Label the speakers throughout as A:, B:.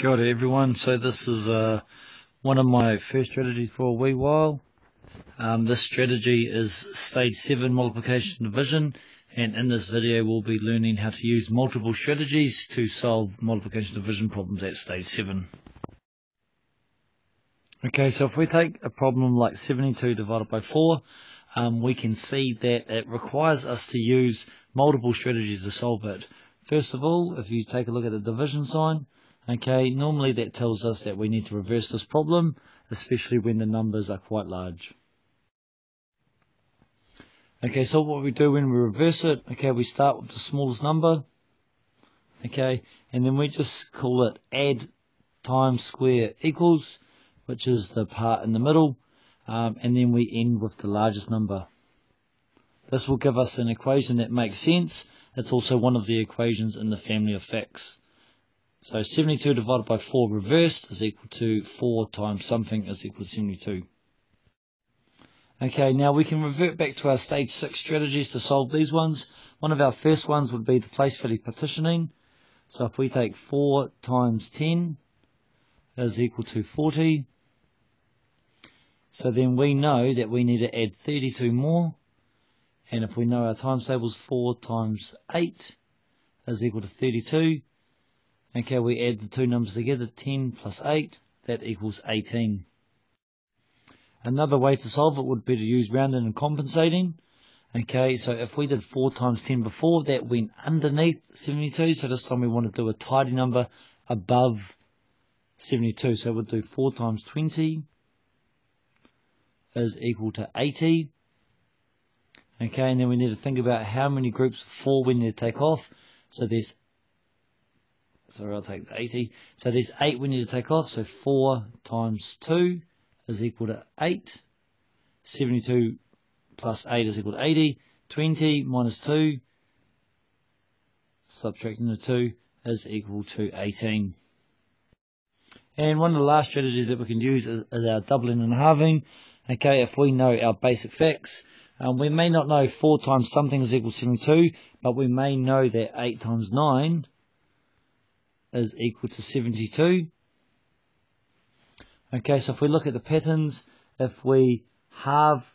A: Kia ora everyone. So this is uh, one of my first strategies for a wee while. Um, this strategy is stage 7 multiplication division and in this video we'll be learning how to use multiple strategies to solve multiplication division problems at stage 7. Okay, so if we take a problem like 72 divided by 4, um, we can see that it requires us to use multiple strategies to solve it. First of all, if you take a look at the division sign, Okay, normally that tells us that we need to reverse this problem, especially when the numbers are quite large. Okay, so what we do when we reverse it, okay, we start with the smallest number, okay, and then we just call it add times square equals, which is the part in the middle, um, and then we end with the largest number. This will give us an equation that makes sense. It's also one of the equations in the family of facts. So 72 divided by 4 reversed is equal to 4 times something is equal to 72. Okay, now we can revert back to our stage 6 strategies to solve these ones. One of our first ones would be the place value partitioning. So if we take 4 times 10 is equal to 40. So then we know that we need to add 32 more. And if we know our times tables, 4 times 8 is equal to 32. Okay, we add the two numbers together, 10 plus 8, that equals 18. Another way to solve it would be to use rounding and compensating. Okay, so if we did 4 times 10 before, that went underneath 72, so this time we want to do a tidy number above 72. So we'll do 4 times 20 is equal to 80. Okay, and then we need to think about how many groups of 4 we need to take off. So there's so I'll take the 80. So there's 8 we need to take off. So 4 times 2 is equal to 8. 72 plus 8 is equal to 80. 20 minus 2, subtracting the 2, is equal to 18. And one of the last strategies that we can use is, is our doubling and halving. Okay, if we know our basic facts, um, we may not know 4 times something is equal to 72, but we may know that 8 times 9 is equal to 72. Okay, so if we look at the patterns, if we halve,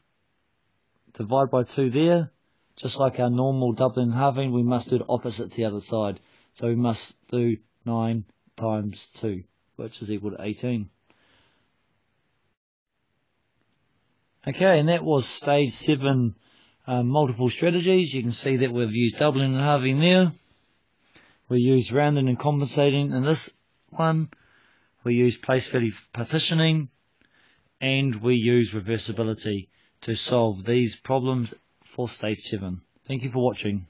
A: divide by 2 there, just like our normal doubling and halving, we must do the opposite to the other side. So we must do 9 times 2, which is equal to 18. Okay, and that was stage 7 um, multiple strategies. You can see that we've used doubling and halving there. We use rounding and compensating in this one. We use place value partitioning and we use reversibility to solve these problems for stage 7. Thank you for watching.